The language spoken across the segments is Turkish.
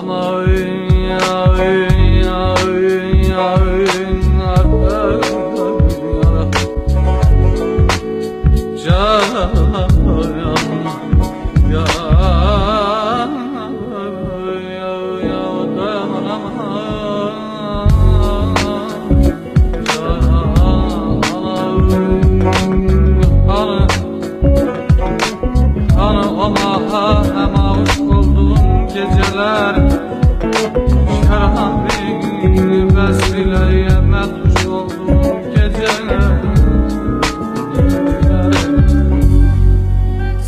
Ama öyle verər Şərhan bir bəstilər yəmət oldum gecələr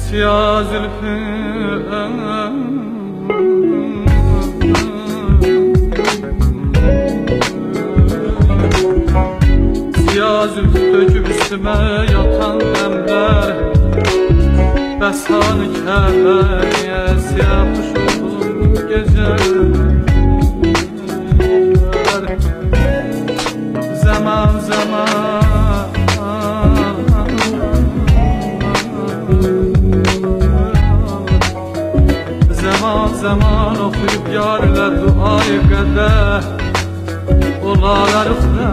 Siyah zülfü Siyah döküb üstümə yatan qəmlər Bəs hanı büyük yarla duayı kadeh Onlar arifle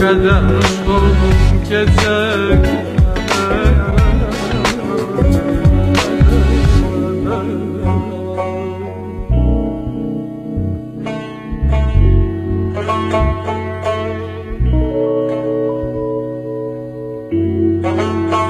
kadehmiş oldum gecek Thank you.